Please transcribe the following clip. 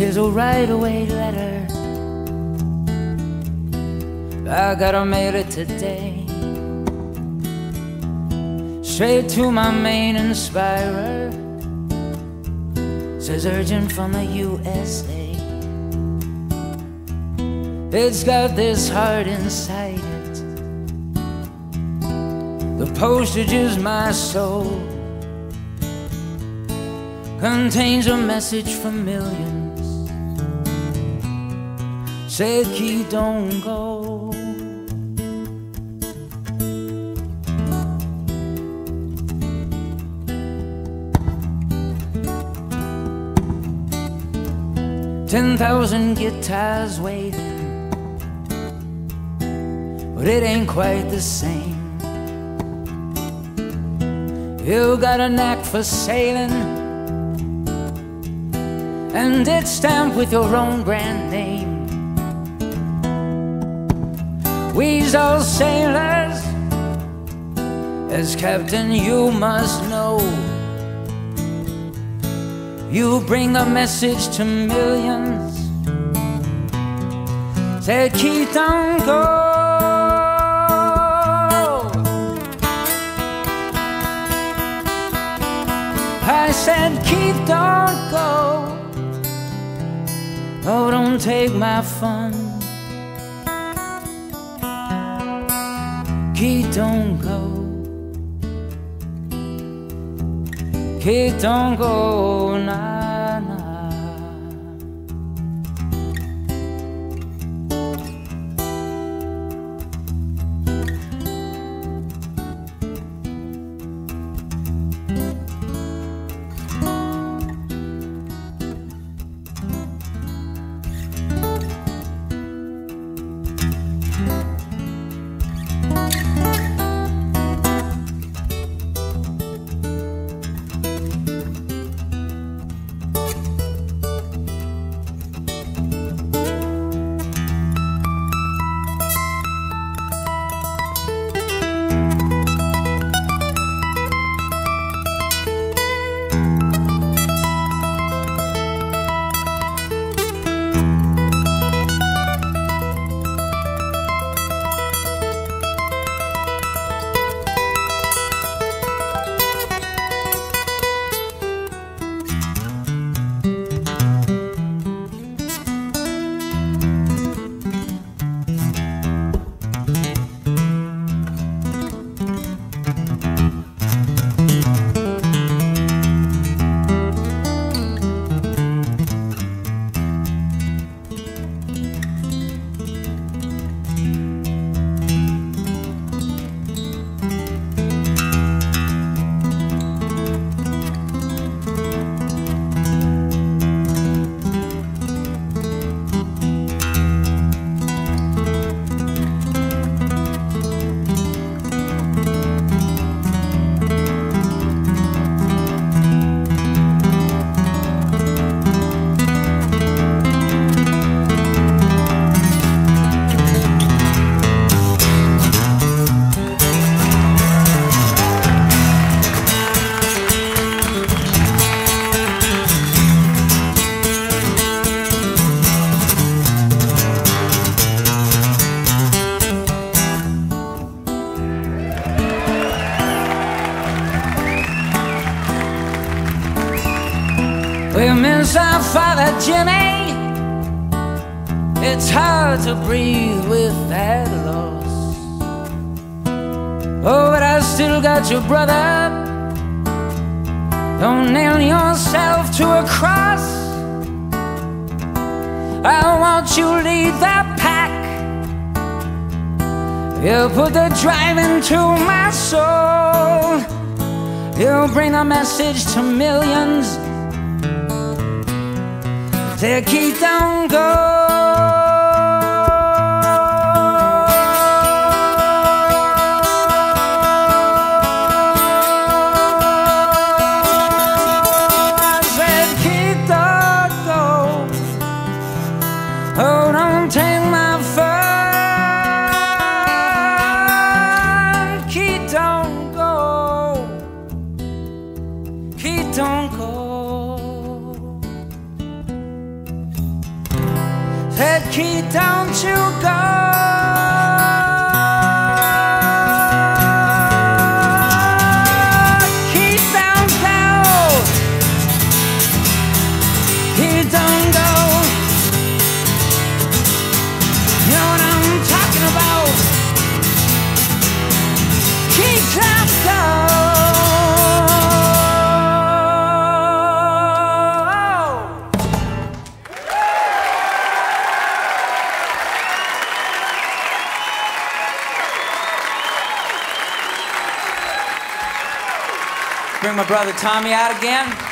Is a right away letter. I gotta mail it today. Straight to my main inspirer. Says urgent from the USA. It's got this heart inside it. The postage is my soul. Contains a message from millions. Say, Keith, don't go. Ten thousand guitars waiting, but it ain't quite the same. You got a knack for sailing, and it's stamped with your own brand name. We's all sailors, as captain, you must know. You bring a message to millions. Say, Keith, don't go. I said, Keith, don't go. Oh, don't take my fun. Keith, don't go. Keith, don't go, nah, We miss our father Jimmy. It's hard to breathe with that loss. Oh, but I still got your brother. Don't nail yourself to a cross. I want you to lead the pack. You'll put the drive into my soul. You'll bring a message to millions. Say, keep oh, don't go. Oh, take my fun. Hey, Keith, down to you go. Bring my brother Tommy out again.